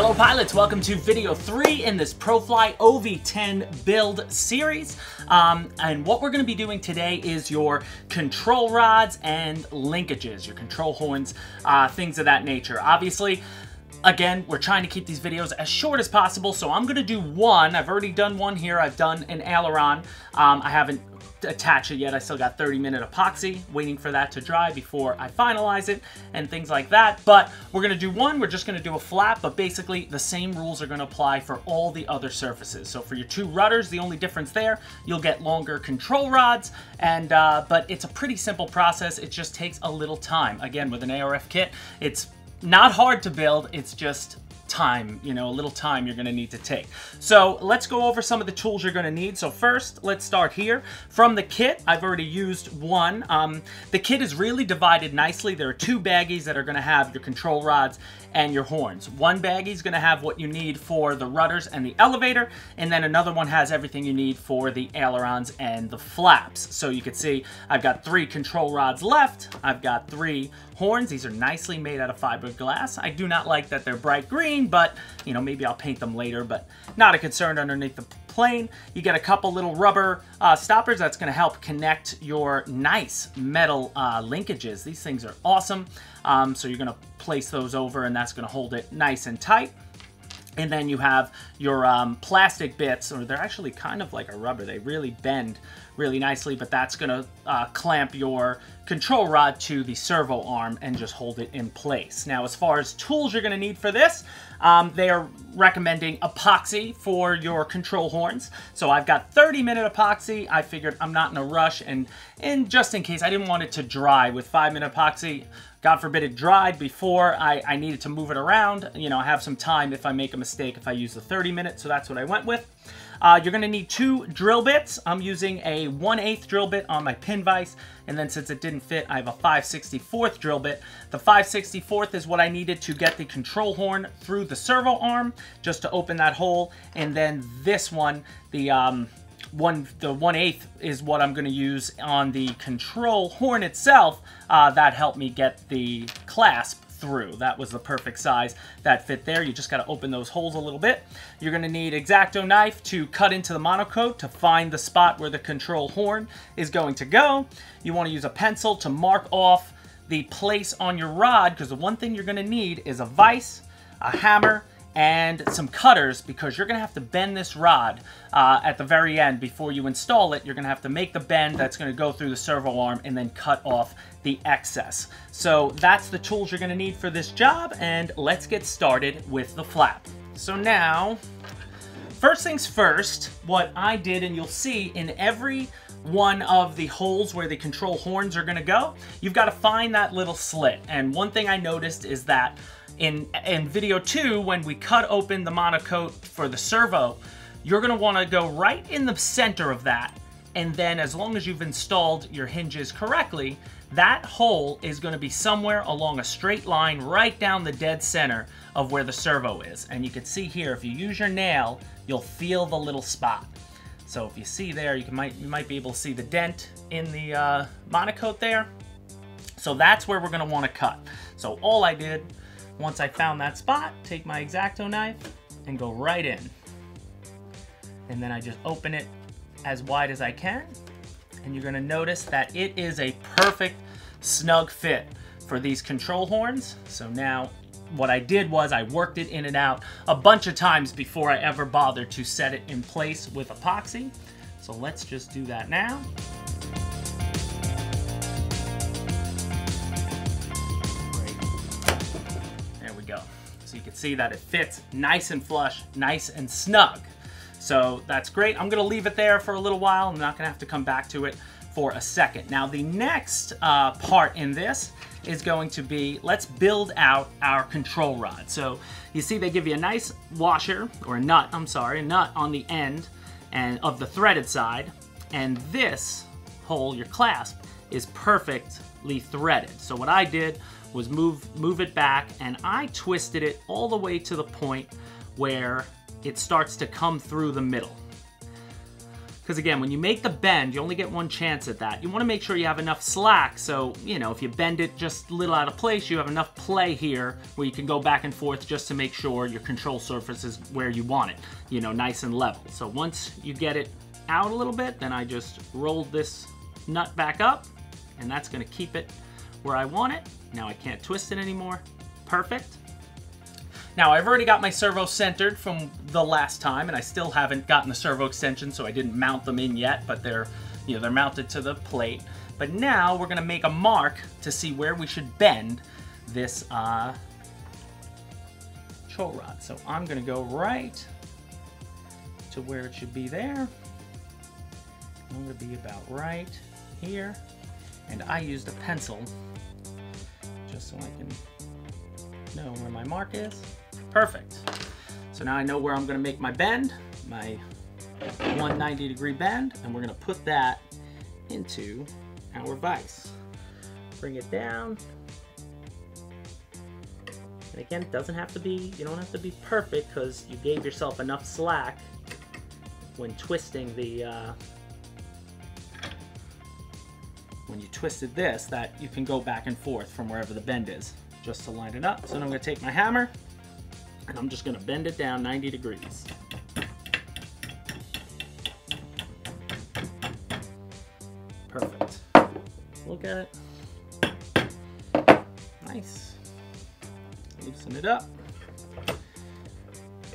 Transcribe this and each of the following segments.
Hello pilots, welcome to video 3 in this ProFly OV10 build series. Um, and what we're going to be doing today is your control rods and linkages, your control horns, uh, things of that nature. Obviously, Again, we're trying to keep these videos as short as possible, so I'm to do one. I've already done one here. I've done an aileron. Um, I haven't attach it yet. I still got 30 minute epoxy, waiting for that to dry before I finalize it and things like that. But we're gonna do one, we're just gonna do a flap, but basically the same rules are gonna apply for all the other surfaces. So for your two rudders, the only difference there, you'll get longer control rods, and uh, but it's a pretty simple process. It just takes a little time. Again, with an ARF kit, it's not hard to build, it's just time, you know, a little time you're gonna need to take. So let's go over some of the tools you're gonna need. So first, let's start here. From the kit, I've already used one. Um, the kit is really divided nicely. There are two baggies that are gonna have your control rods and your horns. One baggie is gonna have what you need for the rudders and the elevator, and then another one has everything you need for the ailerons and the flaps. So you can see I've got three control rods left. I've got three horns. These are nicely made out of fiberglass. I do not like that they're bright green, but you know, maybe I'll paint them later, but not a concern underneath the plane. You get a couple little rubber uh, stoppers that's gonna help connect your nice metal uh, linkages. These things are awesome. Um, so you're gonna place those over and that's gonna hold it nice and tight. And then you have your um, plastic bits, or they're actually kind of like a rubber. They really bend really nicely, but that's gonna uh, clamp your control rod to the servo arm and just hold it in place. Now, as far as tools you're gonna need for this, um, they are recommending epoxy for your control horns. So I've got 30 minute epoxy. I figured I'm not in a rush and, and just in case I didn't want it to dry with five minute epoxy, God forbid it dried before I, I needed to move it around. You know, I have some time if I make a mistake if I use the 30 minute, so that's what I went with. Uh, you're going to need two drill bits. I'm using a 1 8 drill bit on my pin vise, and then since it didn't fit, I have a 5 64th drill bit. The 5 64th is what I needed to get the control horn through the servo arm, just to open that hole, and then this one, the... Um, one the one eighth is what I'm going to use on the control horn itself. Uh, that helped me get the clasp through. That was the perfect size that fit there. You just got to open those holes a little bit. You're going to need X-Acto knife to cut into the MonoKote to find the spot where the control horn is going to go. You want to use a pencil to mark off the place on your rod because the one thing you're going to need is a vise, a hammer, and some cutters because you're going to have to bend this rod uh, at the very end before you install it. You're going to have to make the bend that's going to go through the servo arm and then cut off the excess. So that's the tools you're going to need for this job and let's get started with the flap. So now, first things first, what I did and you'll see in every one of the holes where the control horns are going to go, you've got to find that little slit. And one thing I noticed is that in, in video two, when we cut open the MonoKote for the servo, you're gonna wanna go right in the center of that. And then as long as you've installed your hinges correctly, that hole is gonna be somewhere along a straight line right down the dead center of where the servo is. And you can see here, if you use your nail, you'll feel the little spot. So if you see there, you, can, might, you might be able to see the dent in the uh, MonoKote there. So that's where we're gonna wanna cut. So all I did once I found that spot, take my X-Acto knife and go right in. And then I just open it as wide as I can. And you're gonna notice that it is a perfect snug fit for these control horns. So now what I did was I worked it in and out a bunch of times before I ever bothered to set it in place with epoxy. So let's just do that now. Can see that it fits nice and flush, nice and snug. So that's great. I'm gonna leave it there for a little while. I'm not gonna have to come back to it for a second. Now the next uh, part in this is going to be, let's build out our control rod. So you see they give you a nice washer, or nut, I'm sorry, a nut on the end and of the threaded side. And this hole, your clasp, is perfectly threaded. So what I did was move, move it back and I twisted it all the way to the point where it starts to come through the middle. Because again, when you make the bend, you only get one chance at that. You want to make sure you have enough slack, so, you know, if you bend it just a little out of place, you have enough play here where you can go back and forth just to make sure your control surface is where you want it, you know, nice and level. So once you get it out a little bit, then I just rolled this nut back up, and that's gonna keep it where I want it. Now I can't twist it anymore. Perfect. Now I've already got my servo centered from the last time and I still haven't gotten the servo extension so I didn't mount them in yet, but they're, you know, they're mounted to the plate. But now we're gonna make a mark to see where we should bend this uh, control rod. So I'm gonna go right to where it should be there. I'm gonna be about right here. And I used a pencil just so I can know where my mark is. Perfect. So now I know where I'm gonna make my bend, my 190 degree bend, and we're gonna put that into our vise. Bring it down. And again, it doesn't have to be, you don't have to be perfect because you gave yourself enough slack when twisting the, uh, when you twisted this, that you can go back and forth from wherever the bend is, just to line it up. So I'm gonna take my hammer, and I'm just gonna bend it down 90 degrees. Perfect. Look at it. Nice. Loosen it up.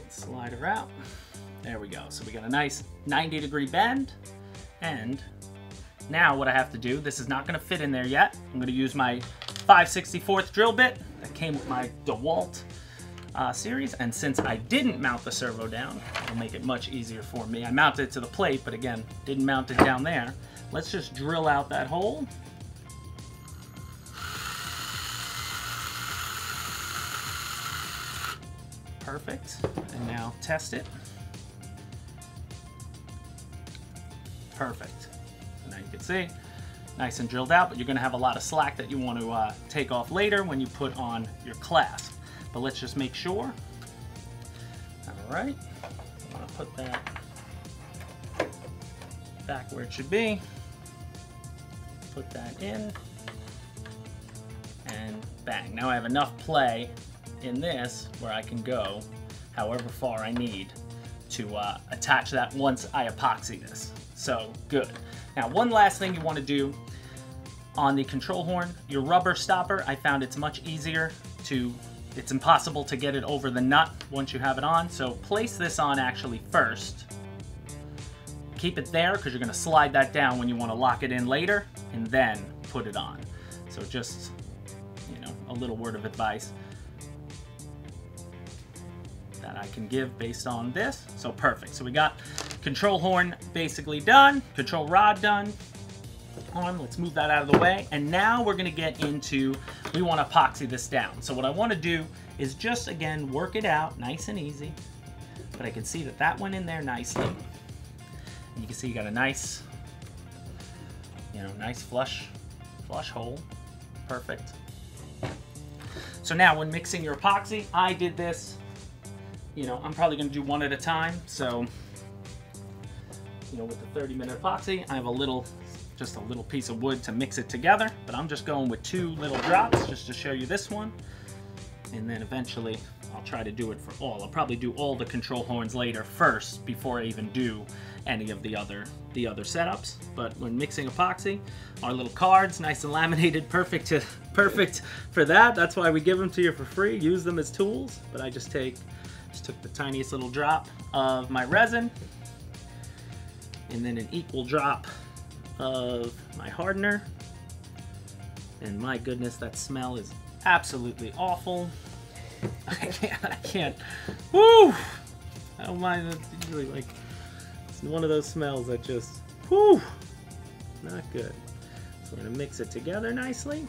Slide her out. There we go. So we got a nice 90 degree bend. And now what I have to do, this is not gonna fit in there yet. I'm gonna use my 5 64th drill bit that came with my DeWalt uh, series. And since I didn't mount the servo down, it'll make it much easier for me. I mounted it to the plate, but again, didn't mount it down there. Let's just drill out that hole. Perfect. And now test it. Perfect. Can see, nice and drilled out, but you're gonna have a lot of slack that you want to uh, take off later when you put on your clasp. But let's just make sure. All right, I'm gonna put that back where it should be. Put that in, and bang. Now I have enough play in this where I can go however far I need to uh, attach that once I epoxy this. So good. Now one last thing you want to do on the control horn, your rubber stopper, I found it's much easier to it's impossible to get it over the nut once you have it on. So place this on actually first. Keep it there because you're going to slide that down when you want to lock it in later and then put it on. So just, you know, a little word of advice that I can give based on this. So perfect. So we got control horn basically done, control rod done, on. Let's move that out of the way. And now we're gonna get into, we wanna epoxy this down. So what I wanna do is just, again, work it out nice and easy. But I can see that that went in there nicely. And you can see you got a nice, you know, nice flush, flush hole. Perfect. So now when mixing your epoxy, I did this, you know, I'm probably gonna do one at a time. So, you know, with the 30 minute epoxy, I have a little just a little piece of wood to mix it together, but I'm just going with two little drops just to show you this one. And then eventually I'll try to do it for all. I'll probably do all the control horns later first before I even do any of the other the other setups. But when mixing epoxy, our little cards, nice and laminated, perfect to, perfect for that. That's why we give them to you for free. Use them as tools. But I just take just took the tiniest little drop of my resin and then an equal drop of my hardener. And my goodness, that smell is absolutely awful. I can't, I can't, woo! I don't mind, it's usually like, it's one of those smells that just, whoo! Not good. So we're gonna mix it together nicely.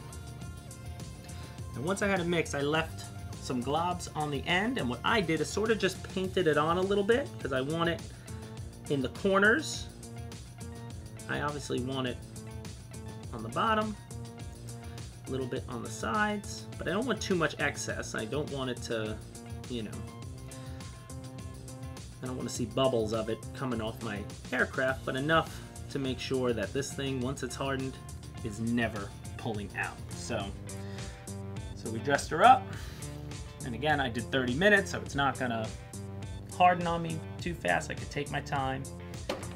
And once I had it mixed, I left some globs on the end, and what I did is sort of just painted it on a little bit, because I want it in the corners I obviously want it on the bottom, a little bit on the sides, but I don't want too much excess. I don't want it to, you know, I don't want to see bubbles of it coming off my aircraft, but enough to make sure that this thing, once it's hardened, is never pulling out. So, so we dressed her up. And again, I did 30 minutes, so it's not gonna harden on me too fast. I could take my time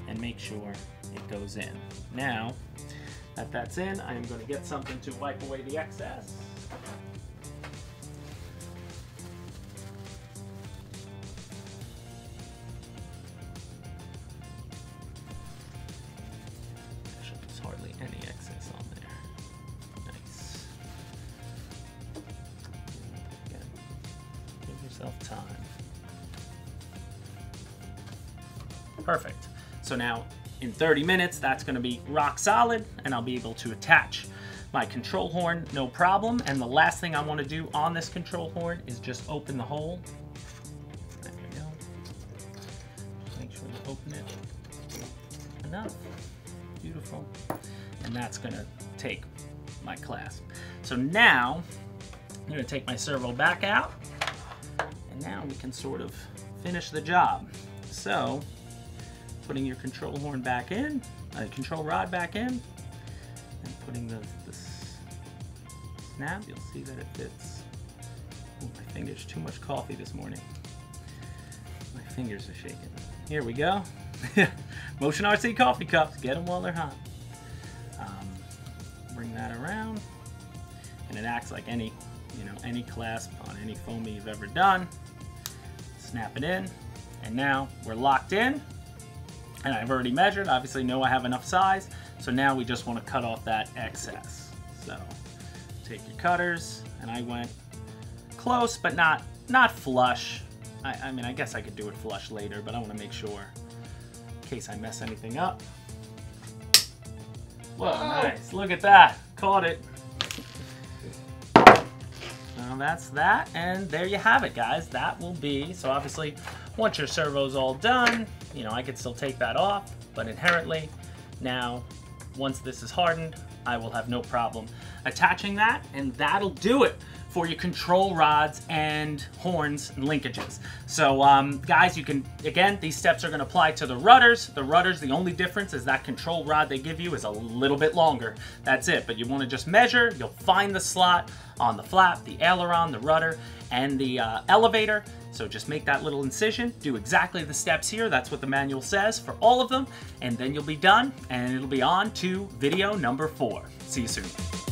and make sure it goes in. Now that that's in, I am gonna get something to wipe away the excess. There's hardly any excess on there. Nice. Give yourself time. Perfect. So now in 30 minutes, that's gonna be rock solid and I'll be able to attach my control horn, no problem. And the last thing I wanna do on this control horn is just open the hole. There we go. Just make sure you open it enough. Beautiful. And that's gonna take my clasp. So now, I'm gonna take my servo back out and now we can sort of finish the job. So, putting your control horn back in, uh, control rod back in, and putting the, the snap, you'll see that it fits. Ooh, my fingers, too much coffee this morning. My fingers are shaking. Here we go. Motion RC coffee cups, get them while they're hot. Um, bring that around, and it acts like any, you know, any clasp on any foamy you've ever done. Snap it in, and now we're locked in and I've already measured, obviously know I have enough size, so now we just want to cut off that excess. So take your cutters, and I went close, but not not flush. I, I mean, I guess I could do it flush later, but I want to make sure in case I mess anything up. Whoa, oh. nice. Look at that. Caught it. That's that, and there you have it, guys. That will be, so obviously, once your servo's all done, you know, I could still take that off, but inherently, now, once this is hardened, I will have no problem attaching that, and that'll do it for your control rods and horns and linkages. So um, guys, you can, again, these steps are gonna apply to the rudders. The rudders, the only difference is that control rod they give you is a little bit longer. That's it, but you wanna just measure, you'll find the slot on the flap, the aileron, the rudder, and the uh, elevator. So just make that little incision, do exactly the steps here, that's what the manual says for all of them, and then you'll be done, and it'll be on to video number four. See you soon.